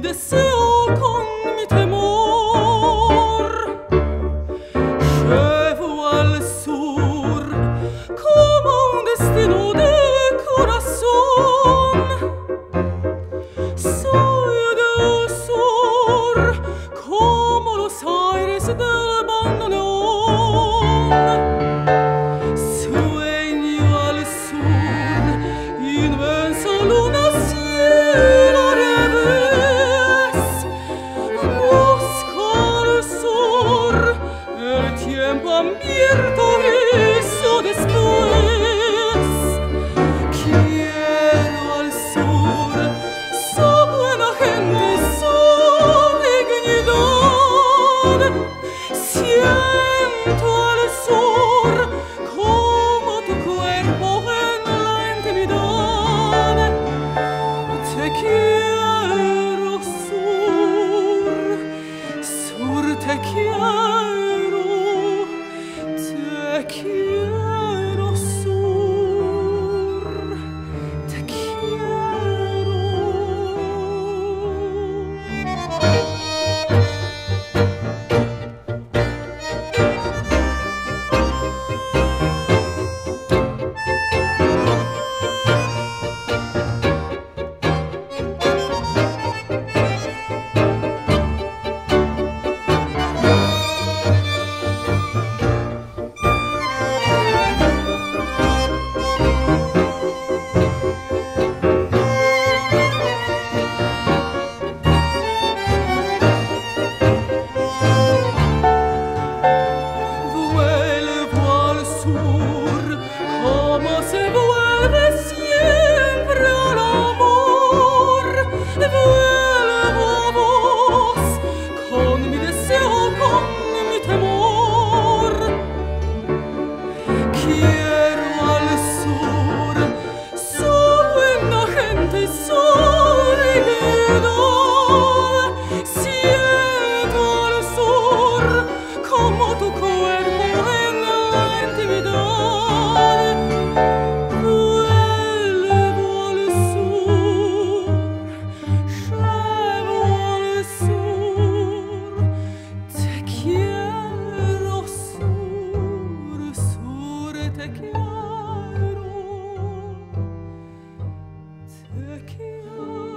desceu. qui a